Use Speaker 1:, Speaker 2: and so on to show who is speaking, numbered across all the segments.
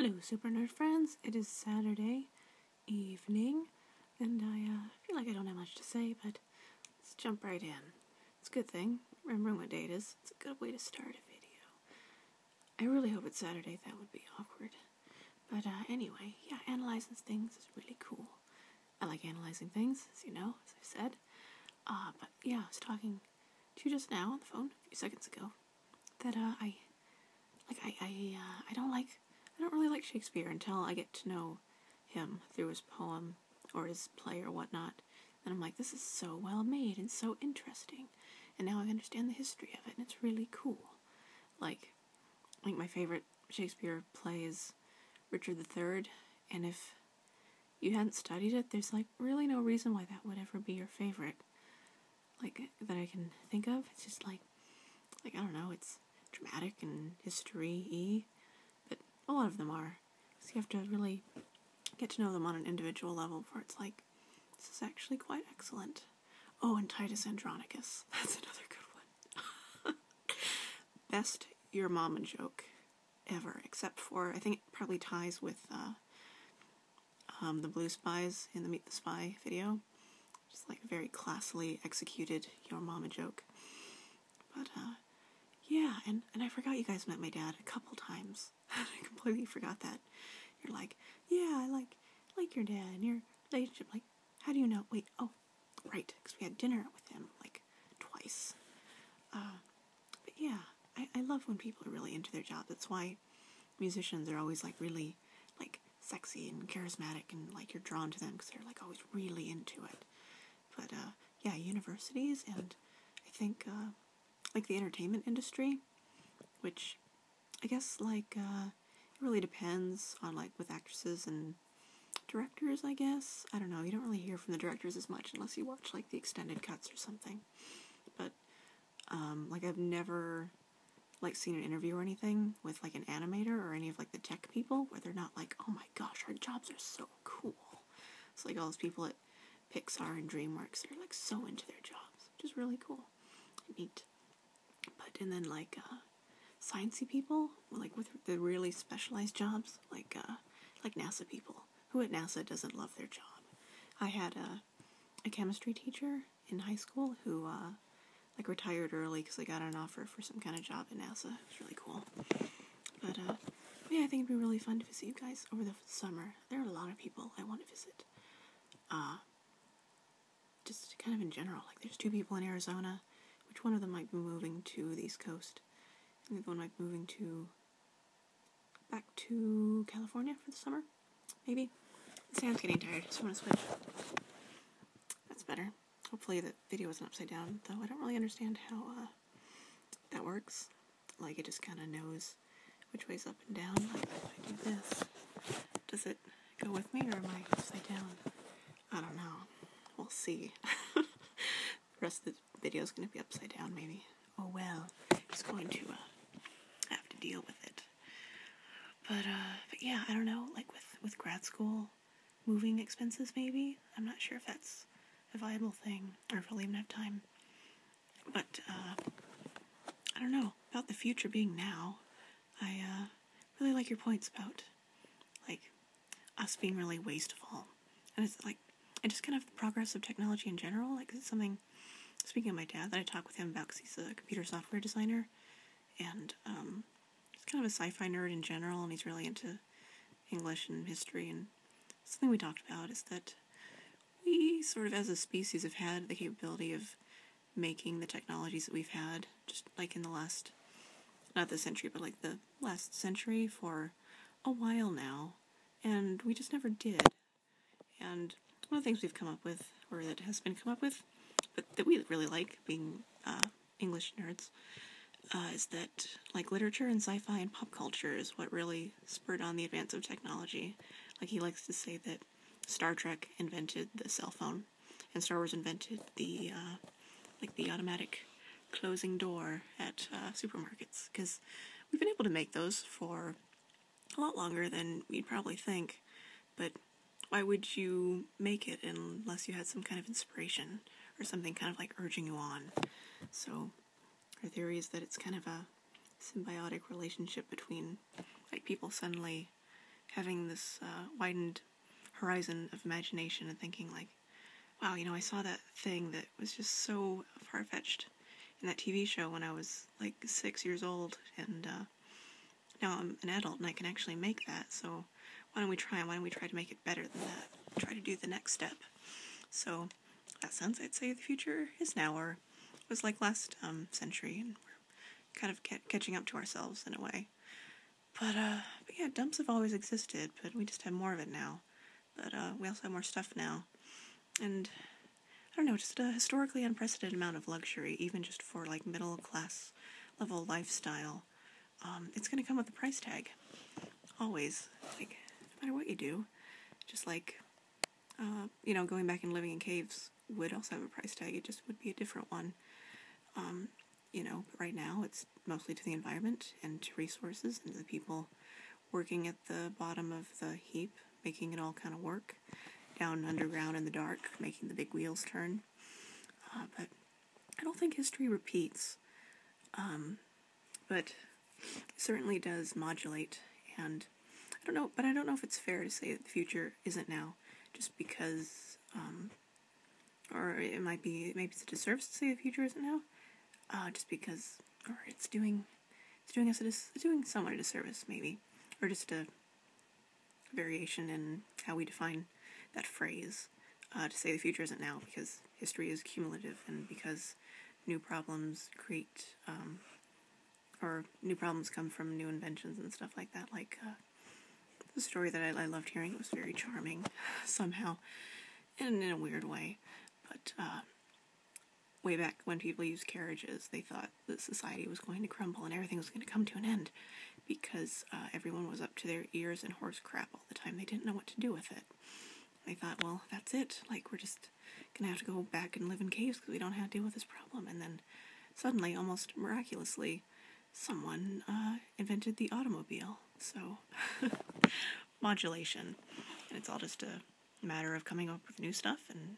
Speaker 1: Hello, Super Nerd friends. It is Saturday evening, and I uh, feel like I don't have much to say, but let's jump right in. It's a good thing. Remembering what day it is, it's a good way to start a video. I really hope it's Saturday. That would be awkward. But uh, anyway, yeah, analyzing things is really cool. I like analyzing things, as you know, as I've said. Uh, but yeah, I was talking to you just now on the phone a few seconds ago that uh, I like I I uh, I don't like I don't really like Shakespeare until I get to know him through his poem or his play or whatnot. And I'm like, this is so well made and so interesting. And now I understand the history of it, and it's really cool. Like, like my favorite Shakespeare play is Richard III, and if you hadn't studied it, there's like really no reason why that would ever be your favorite. Like that I can think of. It's just like, like I don't know. It's dramatic and history-y, but a lot of them are. So you have to really get to know them on an individual level where it's like, this is actually quite excellent. Oh, and Titus Andronicus. That's another good one. Best your mama joke ever, except for, I think it probably ties with uh, um, the Blue Spies in the Meet the Spy video. Just like very classily executed your mama joke. But uh, yeah, and, and I forgot you guys met my dad a couple times. I completely forgot that. You're like, yeah, I like like your dad and your relationship. Like, how do you know? Wait, oh, right, because we had dinner with him like twice. Uh, but yeah, I, I love when people are really into their job. That's why musicians are always like really like sexy and charismatic and like you're drawn to them because they're like always really into it. But uh, yeah, universities and I think uh, like the entertainment industry, which I guess like uh, it really depends on like with actresses and directors. I guess I don't know. You don't really hear from the directors as much unless you watch like the extended cuts or something. But um, like I've never like seen an interview or anything with like an animator or any of like the tech people where they're not like, oh my gosh, our jobs are so cool. It's like all those people at Pixar and DreamWorks are like so into their jobs, which is really cool, neat. And then like uh, sciencey people, like with the really specialized jobs, like uh, like NASA people. Who at NASA doesn't love their job? I had a a chemistry teacher in high school who uh, like retired early because I got an offer for some kind of job at NASA. It was really cool. But uh, yeah, I think it'd be really fun to visit you guys over the summer. There are a lot of people I want to visit. Uh, just kind of in general. Like, there's two people in Arizona. Which one of them might be moving to the East Coast? The other one might be moving to back to California for the summer. Maybe. The sound's getting tired. I just want to switch. That's better. Hopefully the video isn't upside down, though I don't really understand how uh, that works. Like, it just kind of knows which way's up and down. Like, if I do this, does it go with me or am I upside down? I don't know. We'll see. the rest of the video is going to be upside down, maybe. Oh well. Just going to uh, have to deal with it. But, uh, but yeah, I don't know. Like with, with grad school, moving expenses, maybe. I'm not sure if that's a viable thing or if I'll even have time. But, uh, I don't know. About the future being now, I, uh, really like your points about, like, us being really wasteful. And it's like, and just kind of the progress of technology in general. Like, it's something, speaking of my dad, that I talk with him about because he's a computer software designer. And, um, he's kind of a sci fi nerd in general, and he's really into English and history. And something we talked about is that we sort of as a species have had the capability of making the technologies that we've had just like in the last not this century but like the last century for a while now and we just never did and one of the things we've come up with or that has been come up with but that we really like being uh, english nerds uh, is that like literature and sci-fi and pop culture is what really spurred on the advance of technology like he likes to say that Star Trek invented the cell phone, and Star Wars invented the uh, like the automatic closing door at uh, supermarkets because we've been able to make those for a lot longer than we'd probably think. But why would you make it unless you had some kind of inspiration or something kind of like urging you on? So our theory is that it's kind of a symbiotic relationship between like people suddenly having this uh, widened horizon of imagination and thinking like, wow, you know, I saw that thing that was just so far fetched in that TV show when I was like six years old, and uh, now I'm an adult and I can actually make that. So why don't we try? And why don't we try to make it better than that? Try to do the next step. So that sense, I'd say the future is now, or was like last um, century, and we're kind of catching up to ourselves in a way. But uh, but yeah, dumps have always existed, but we just have more of it now. But uh, we also have more stuff now, and I don't know, just a historically unprecedented amount of luxury, even just for like middle class level lifestyle. Um, it's going to come with a price tag, always. Like no matter what you do, just like uh, you know, going back and living in caves would also have a price tag. It just would be a different one. Um, you know, right now it's mostly to the environment and to resources and to the people working at the bottom of the heap, making it all kind of work down underground in the dark, making the big wheels turn. Uh, but I don't think history repeats. Um, but certainly does modulate, and I don't know, but I don't know if it's fair to say that the future isn't now, just because, um, or it might be, maybe it's a disservice to say the future isn't now, uh, just because, or it's doing, it's doing us a dis- doing someone a disservice, maybe, or just a variation in how we define that phrase uh, to say the future isn't now because history is cumulative and because new problems create um, or new problems come from new inventions and stuff like that. Like uh, the story that I, I, loved hearing, it was very charming somehow, and in a weird way. But uh, way back when people used carriages, they thought that society was going to crumble and everything was going to come to an end because uh, everyone was up to their ears in horse crap all the time. They didn't know what to do with it. They thought, well, that's it. Like, we're just gonna have to go back and live in caves because we don't have to deal with this problem. And then suddenly, almost miraculously, someone uh, invented the automobile. So, modulation. And it's all just a matter of coming up with new stuff and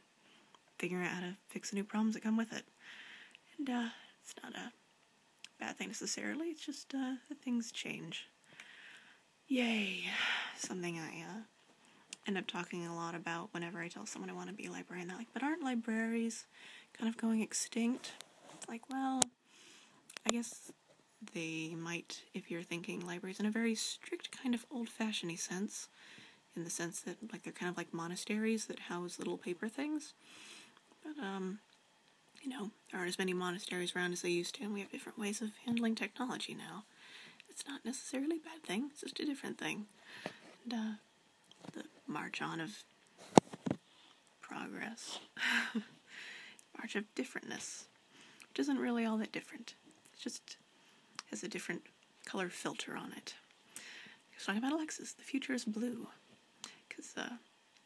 Speaker 1: figuring out how to fix the new problems that come with it. And uh, it's not a bad thing necessarily, it's just uh, things change. Yay. Something I uh, end up talking a lot about whenever I tell someone I want to be a librarian. They're like, but aren't libraries kind of going extinct? It's like, well, I guess they might if you're thinking libraries in a very strict kind of old-fashioned sense, in the sense that like they're kind of like monasteries that house little paper things. But um, you know, there aren't as many monasteries around as they used to, and we have different ways of handling technology now. It's not necessarily a bad thing; it's just a different thing. And uh, the march on of progress, march of differentness, which isn't really all that different. It just has a different color filter on it. Because talking about Alexis, the future is blue. Because uh,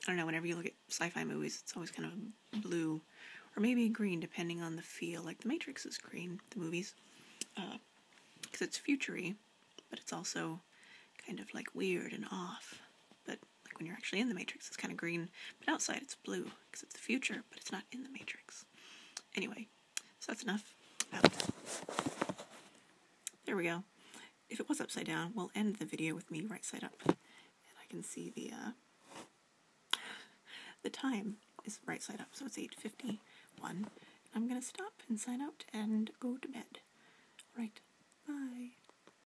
Speaker 1: I don't know. Whenever you look at sci-fi movies, it's always kind of blue, or maybe green, depending on the feel. Like The Matrix is green. The movies, because uh, it's futury, but it's also kind of like weird and off But like when you're actually in the matrix, it's kind of green, but outside it's blue because it's the future, but it's not in the matrix. Anyway, so that's enough about that. There we go. If it was upside down, we'll end the video with me right side up, and I can see the uh, the time is right side up, so it's 8:51. I'm gonna stop and sign out and go to bed. All right, bye.